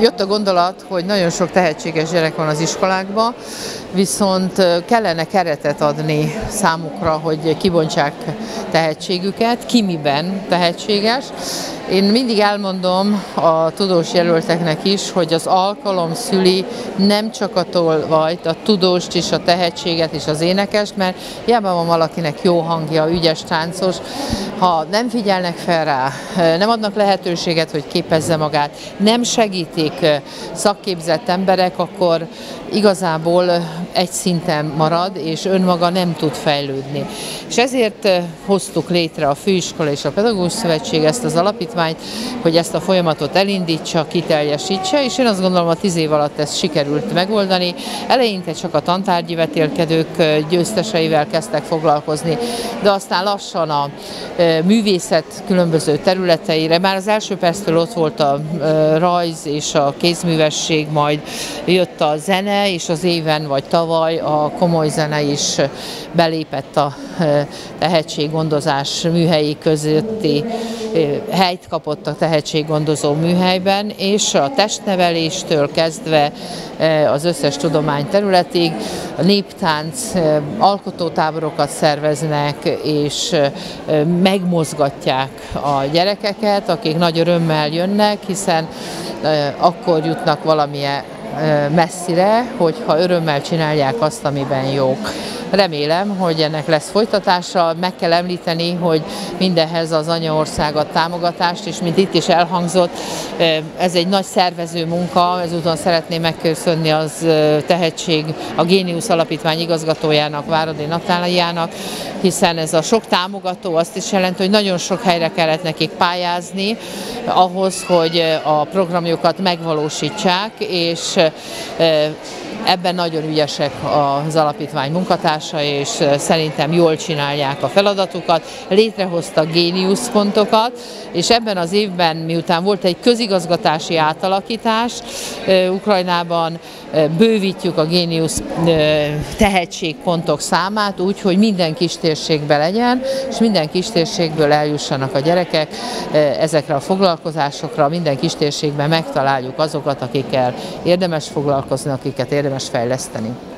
jött a gondolat, hogy nagyon sok tehetséges gyerek van az iskolákban, viszont kellene keretet adni számukra, hogy kibontsák tehetségüket, ki miben tehetséges. Én mindig elmondom a tudós jelölteknek is, hogy az alkalom szüli nem csak a tolvajt, a tudóst is, a tehetséget és az énekest, mert hiába van valakinek jó hangja, ügyes táncos, ha nem figyelnek fel rá, nem adnak lehetőséget, hogy képezze magát, nem segítik szakképzett emberek, akkor igazából egy szinten marad, és önmaga nem tud fejlődni. És ezért hoztuk létre a Főiskola és a Pedagógus Szövetség ezt az alapítványt, hogy ezt a folyamatot elindítsa, kiteljesítse, és én azt gondolom a tíz év alatt ezt sikerült megoldani. Eleinte csak a tantárgyi vetélkedők győzteseivel kezdtek foglalkozni, de aztán lassan a művészet különböző területeire, már az első perctől ott volt a rajz és a kézművesség, majd jött a zene, és az éven vagy tavaly a komoly zene is belépett a tehetséggondozás műhelyi közötti helyt kapott a tehetséggondozó műhelyben, és a testneveléstől kezdve az összes tudomány területig néptánc alkotótáborokat szerveznek, és megmozgatják a gyerekeket, akik nagy örömmel jönnek, hiszen akkor jutnak valamilyen messzire, hogyha örömmel csinálják azt, amiben jók. Remélem, hogy ennek lesz folytatása. Meg kell említeni, hogy mindenhez az anyaország a támogatást, és mint itt is elhangzott, ez egy nagy szervező munka, ezúton szeretném megköszönni az tehetség a Géniusz Alapítvány igazgatójának, Váradi Natáliának, hiszen ez a sok támogató azt is jelenti, hogy nagyon sok helyre kellett nekik pályázni ahhoz, hogy a programjukat megvalósítsák, és Ebben nagyon ügyesek az alapítvány munkatársai, és szerintem jól csinálják a feladatukat. Létrehoztak géniuszpontokat, és ebben az évben, miután volt egy közigazgatási átalakítás, Ukrajnában bővítjük a géniusz tehetségpontok számát úgy, hogy minden kistérségben legyen, és minden kistérségből eljussanak a gyerekek ezekre a foglalkozásokra, minden kistérségben megtaláljuk azokat, akikkel érdemes foglalkozni, akiket érdemes fejleszteni.